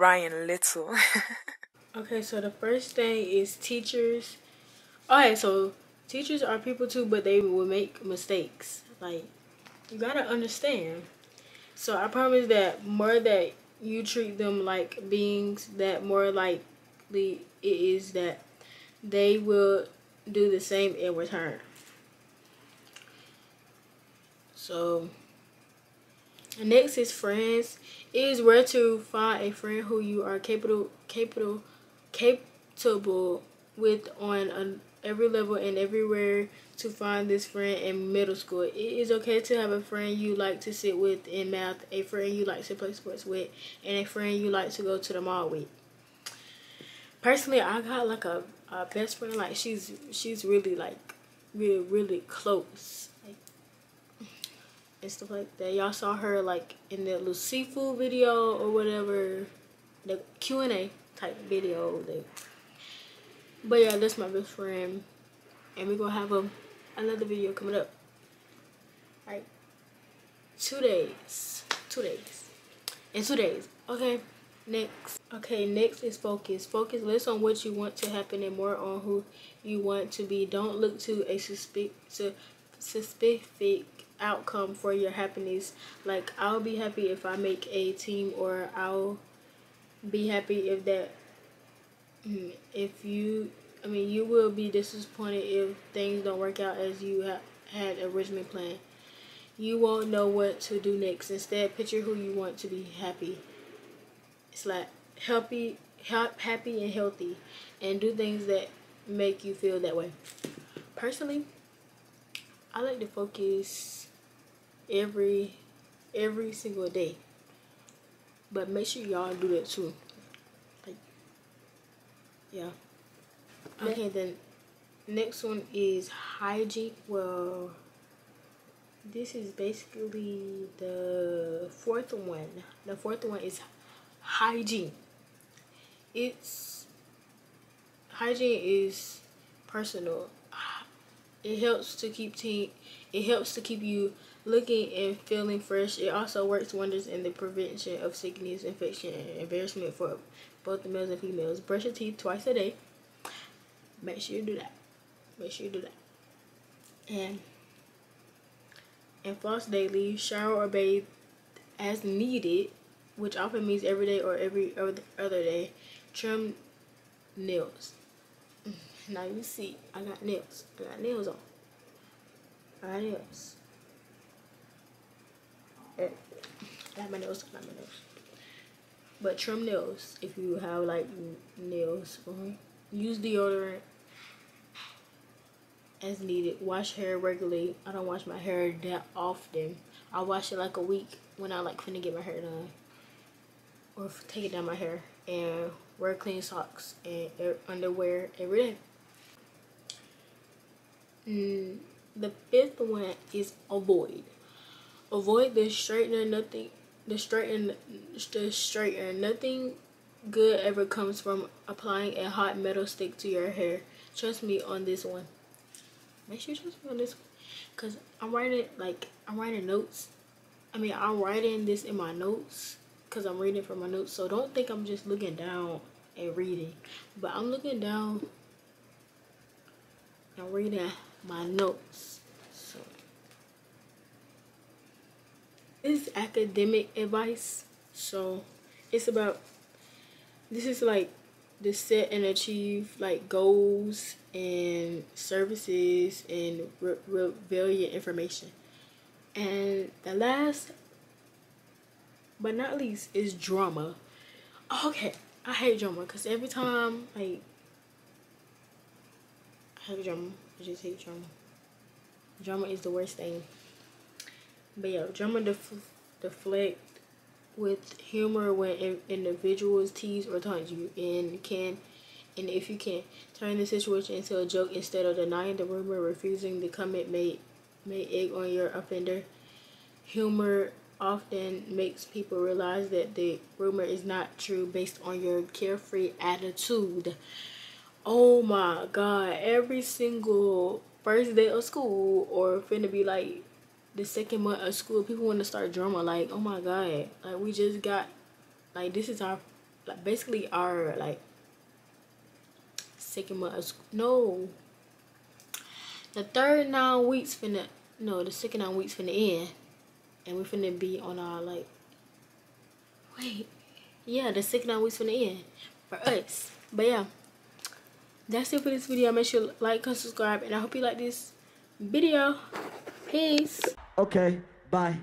Ryan Little. okay, so the first thing is teachers. Alright, so teachers are people too, but they will make mistakes. Like, you gotta understand. So I promise that more that you treat them like beings, that more likely it is that they will do the same in return. So next is friends. It is rare to find a friend who you are capable capable capable with on every level and everywhere to find this friend in middle school. It is okay to have a friend you like to sit with in math, a friend you like to play sports with, and a friend you like to go to the mall with. Personally, I got like a, a best friend, like she's she's really like really really close and stuff like that. Y'all saw her like in the seafood video or whatever, the Q and A type video. They, but yeah, that's my best friend, and we're gonna have a another video coming up. Alright, two days, two days, in two days. Okay, next. Okay, next is focus. Focus less on what you want to happen and more on who you want to be. Don't look to a specific specific outcome for your happiness. Like I'll be happy if I make a team or I'll be happy if that mm, if you I mean you will be disappointed if things don't work out as you ha had originally planned. You won't know what to do next. Instead, picture who you want to be happy. It's like happy, happy and healthy and do things that make you feel that way. Personally, I like to focus every every single day. But make sure y'all do that too. Like yeah. Okay then next one is hygiene. Well this is basically the fourth one. The fourth one is hygiene. It's hygiene is personal. It helps to keep team it helps to keep you looking and feeling fresh. It also works wonders in the prevention of sickness, infection, and embarrassment for both the males and females. Brush your teeth twice a day. Make sure you do that. Make sure you do that. And and floss daily. Shower or bathe as needed, which often means every day or every other day. Trim nails. Now you see, I got nails. I got nails on. I got nails. I have my nails, not my nails. But trim nails if you have like nails. Uh -huh. Use deodorant as needed. Wash hair regularly. I don't wash my hair that often. I wash it like a week when I like finna get my hair done. Or take it down my hair. And wear clean socks and underwear every day. Mm, the fifth one is avoid. Avoid the straightener nothing the straighten the straightener nothing good ever comes from applying a hot metal stick to your hair. Trust me on this one. Make sure you trust me on this one. Cause I'm writing like I'm writing notes. I mean I'm writing this in my notes because I'm reading from my notes. So don't think I'm just looking down and reading. But I'm looking down and reading my notes. Is academic advice. So it's about this is like the set and achieve like goals and services and re relevant information. And the last but not least is drama. Okay, I hate drama because every time like I hate drama. I just hate drama. Drama is the worst thing. But yeah, drama def deflect with humor when in individuals tease or taunt you and can and if you can turn the situation into a joke instead of denying the rumor refusing the comment may may egg on your offender. Humor often makes people realize that the rumor is not true based on your carefree attitude. Oh my god every single first day of school or finna be like the second month of school, people want to start drama. Like, oh my god, like we just got, like this is our like basically our like second month. Of school. No, the third nine weeks finna no the second nine weeks finna end, and we finna be on our like. Wait, yeah, the second nine weeks finna end for us. But yeah, that's it for this video. Make sure you like, and subscribe, and I hope you like this video. Peace. Okay, bye.